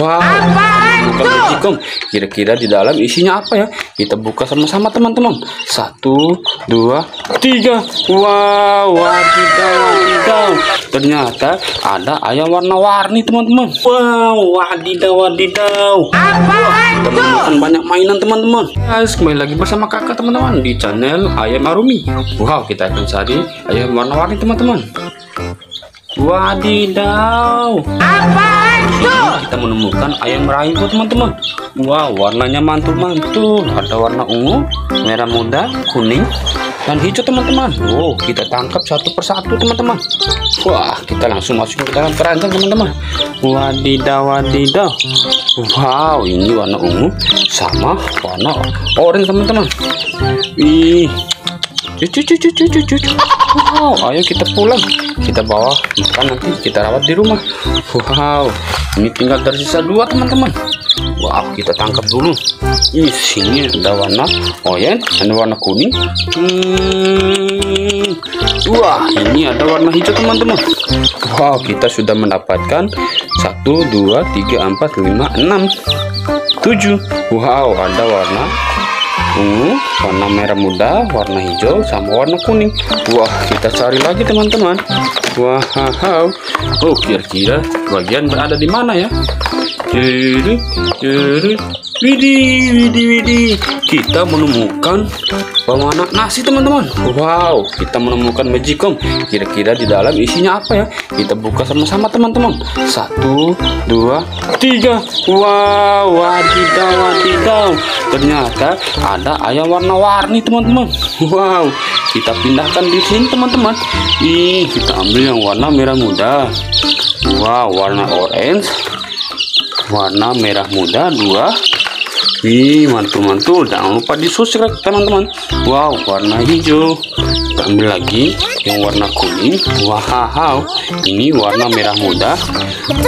Wow, bukan magicom. Kira-kira di dalam isinya apa ya? Kita buka sama-sama teman-teman. Satu, dua, tiga. Wow, wadidaw, wadidaw. Ternyata ada ayam warna-warni teman-teman. Wow, wadidaw, wadidaw. Menemukan banyak mainan teman-teman. Guys, kembali lagi bersama kakak teman-teman di channel Ayam Arumi. Wow, kita akan cari ayam warna-warni teman-teman. Wadidaw. Kita menemukan ayam rainbow teman-teman. Wow, warnanya mantul-mantul. Ada warna ungu, merah muda, kuning, dan hijau teman-teman. Oh, kita tangkap satu persatu teman-teman. Wah, kita langsung masukin ke dalam keranjang teman-teman. Wadidaw, wadidaw. Wow, ini warna ungu sama warna orange teman-teman. Ih, wow ayo kita pulang. Kita bawa makan nanti kita rawat di rumah. Wow ini tinggal tersisa dua teman-teman. Wow kita tangkap dulu. Ih, sini ada warna oranye ada warna kuning. Hmm, wah ini ada warna hijau teman-teman. Wow kita sudah mendapatkan satu dua tiga empat lima enam tujuh. Wow ada warna ungu, warna merah muda, warna hijau, sama warna kuning. Wah, kita cari lagi teman-teman. Wah, oh kira-kira bagian berada di mana ya? Jadi, jadi, Widih, widih, widih. Kita menemukan pemanah nasi teman-teman. Wow, kita menemukan magicom. Kira-kira di dalam isinya apa ya? Kita buka sama-sama teman-teman. Satu, dua, tiga. Wow, wadidaw, wadidaw. Ternyata ada ayam warna-warni teman-teman. Wow, kita pindahkan di sini teman-teman. Ih, kita ambil yang warna merah muda. Wow, warna orange warna merah muda dua Wih, mantul-mantul. Jangan lupa di subscribe teman-teman. Wow, warna hijau. Kita ambil lagi yang warna kuning. Wow, ini warna merah muda.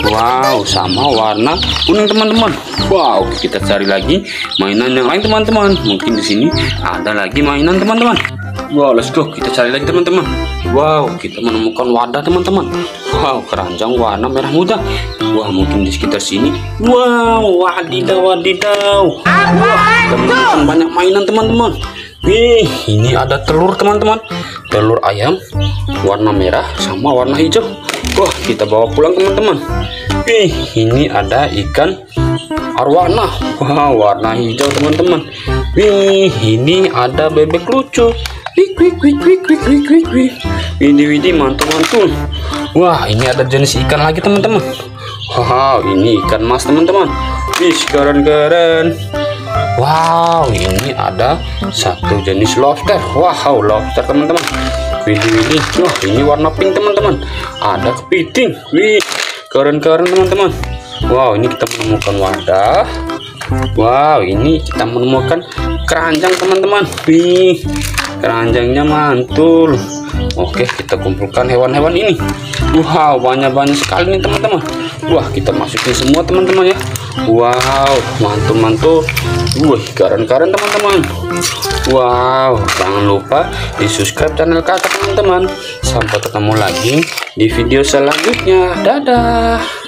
Wow, sama warna kuning teman-teman. Wow, kita cari lagi mainan yang lain teman-teman. Mungkin di sini ada lagi mainan teman-teman. Wow, let's go. Kita cari lagi teman-teman. Wow, kita menemukan wadah teman-teman. Wow, keranjang warna merah muda. Wah, mungkin di sekitar sini. Wow, wadidaw, wadidaw. Wah, kita banyak mainan teman-teman. Wih, ini ada telur teman-teman. Telur ayam warna merah sama warna hijau. Wah, kita bawa pulang teman-teman. Wih, ini ada ikan arwana. Wah, warna hijau teman-teman. Wih, ini ada bebek lucu. Wik wik wik wik wik wik wik wik. Widih widih mantul mantul. Wah ini ada jenis ikan lagi teman-teman. Wow ini ikan mas teman-teman. Wih keren keren. Wow ini ada satu jenis lobster. Wow lobster teman-teman. Widih widih. Wah ini warna pink teman-teman. Ada kepiting. Wih keren keren teman-teman. Wow ini kita menemukan wadah. Wow ini kita menemukan keranjang teman-teman. Wih keranjangnya mantul. Oke kita kumpulkan hewan-hewan ini. Wow banyak-banyak sekali nih teman-teman. Wah kita masukin semua teman-teman ya. Wow mantul-mantul. Wah keren-keren teman-teman. Wow jangan lupa di subscribe channel kakak teman-teman. Sampai ketemu lagi di video selanjutnya. Dadah